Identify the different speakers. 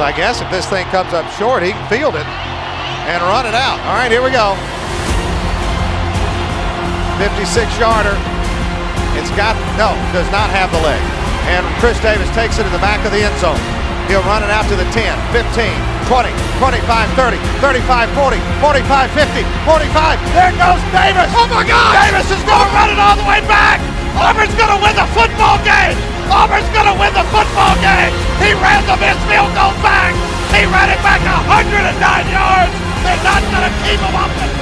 Speaker 1: I guess if this thing comes up short, he can field it and run it out. All right, here we go. 56 yarder. It's got, no, does not have the leg. And Chris Davis takes it to the back of the end zone. He'll run it out to the 10, 15, 20, 25, 30, 35, 40, 45, 50, 45. There goes Davis.
Speaker 2: Oh my God!
Speaker 1: Davis is going to run it all the way back.
Speaker 2: Auburn's going to win the football game. Auburn's going to win the football game. He ran the missed field goal back. He ran it back 109 yards. They're not going to keep him the